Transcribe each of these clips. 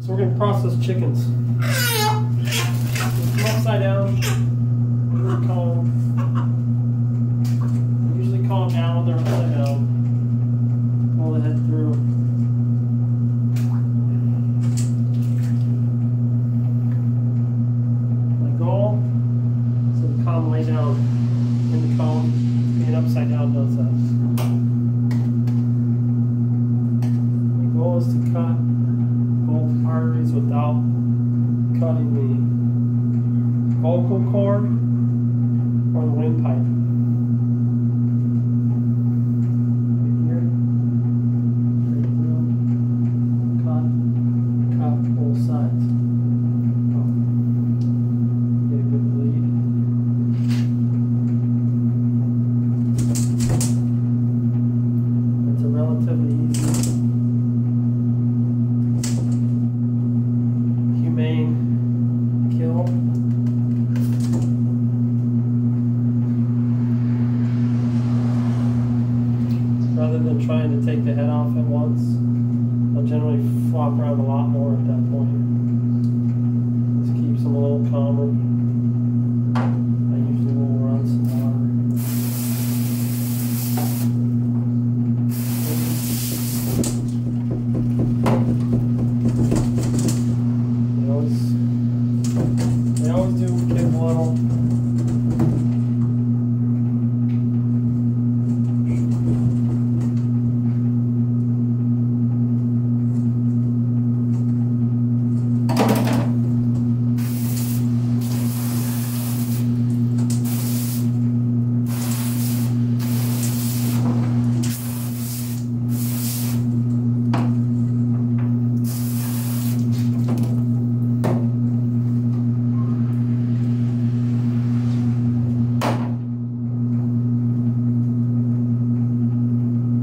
So we're gonna process chickens. upside down. Usually calm. Usually calm down when they're upside down. Pull the head through. My goal is to calm lay down in the cone. Being upside down does that. My goal is to cut both arteries without cutting the vocal cord or the windpipe. Right here. Right through. Cut. Cut both sides. Oh. Get a good bleed. It's a relatively easy humane kill. Rather than trying to take the head off at once, they'll generally flop around a lot more at that point. This keeps them a little calmer. I usually will run some water. They always, they always do get a little.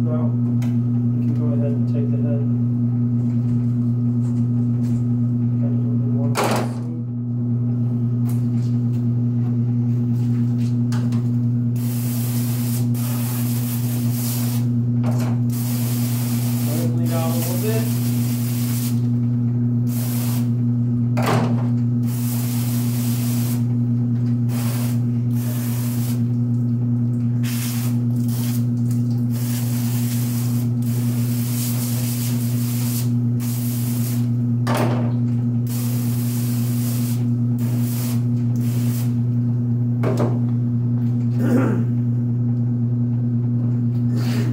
Now, you can go ahead and take the head. Got a little bit more of this. Let it bleed out a little bit.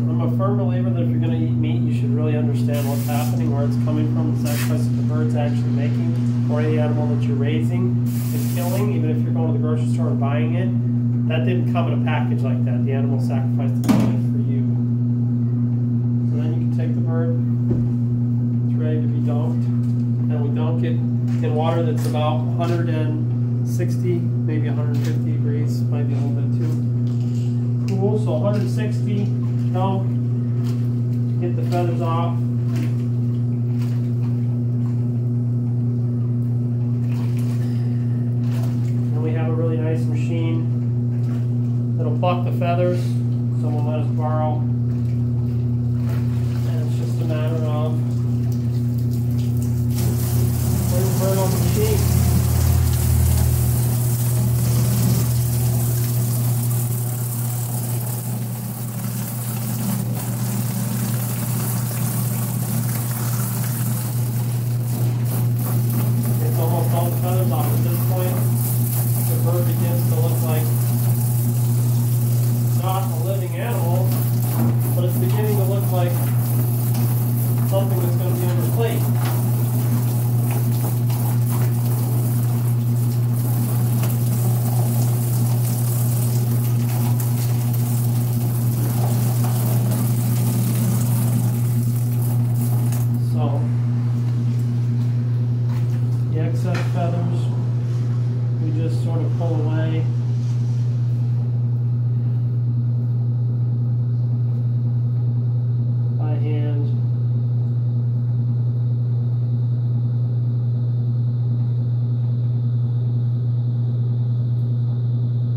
I'm a firm believer that if you're going to eat meat, you should really understand what's happening, where it's coming from, the sacrifice that the bird's actually making, or any animal that you're raising is killing, even if you're going to the grocery store and buying it. That didn't come in a package like that. The animal sacrificed the meat for you. So then you can take the bird. It's ready to be dunked. And we dunk it in water that's about 160, maybe 150 degrees, might be a little bit too cool. So 160 dunk, get the feathers off. the feathers. Someone let us borrow. And it's just a matter of... Where's